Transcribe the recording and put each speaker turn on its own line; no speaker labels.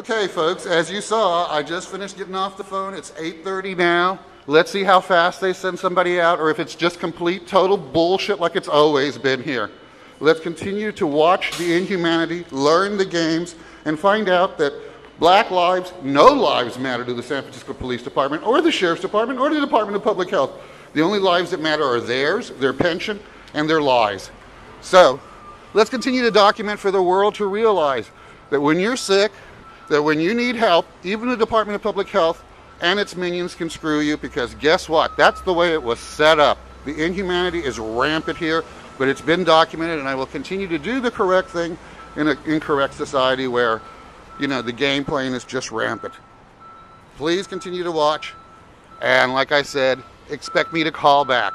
Okay, folks, as you saw, I just finished getting off the phone. It's 8.30 now. Let's see how fast they send somebody out or if it's just complete, total bullshit like it's always been here. Let's continue to watch the inhumanity, learn the games, and find out that black lives, no lives matter to the San Francisco Police Department or the Sheriff's Department or the Department of Public Health. The only lives that matter are theirs, their pension, and their lies. So, let's continue to document for the world to realize that when you're sick, that when you need help, even the Department of Public Health and its minions can screw you because guess what? That's the way it was set up. The inhumanity is rampant here, but it's been documented, and I will continue to do the correct thing in an incorrect society where, you know, the game playing is just rampant. Please continue to watch, and like I said, expect me to call back.